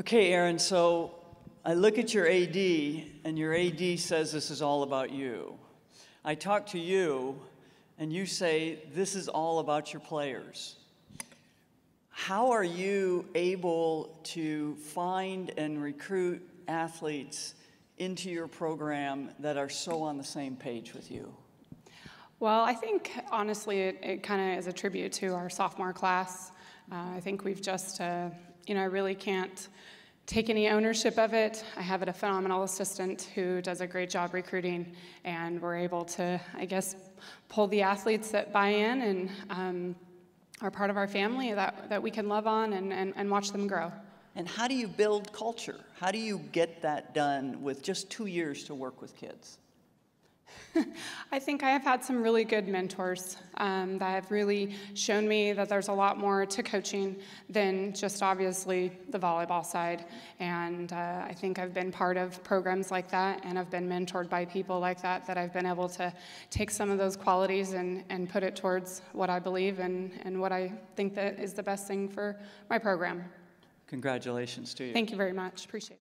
Okay, Erin, so I look at your AD, and your AD says this is all about you. I talk to you, and you say this is all about your players. How are you able to find and recruit athletes into your program that are so on the same page with you? Well, I think honestly, it, it kind of is a tribute to our sophomore class. Uh, I think we've just, uh, you know, I really can't take any ownership of it. I have a phenomenal assistant who does a great job recruiting, and we're able to, I guess, pull the athletes that buy in and um, are part of our family that, that we can love on and, and, and watch them grow. And how do you build culture? How do you get that done with just two years to work with kids? I think I have had some really good mentors um, that have really shown me that there's a lot more to coaching than just obviously the volleyball side. And uh, I think I've been part of programs like that and I've been mentored by people like that that I've been able to take some of those qualities and, and put it towards what I believe and, and what I think that is the best thing for my program. Congratulations to you. Thank you very much. Appreciate it.